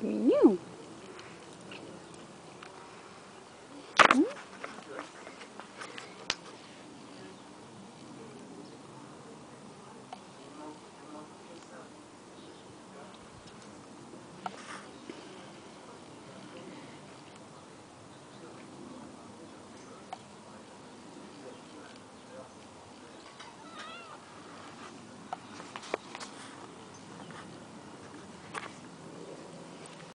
you.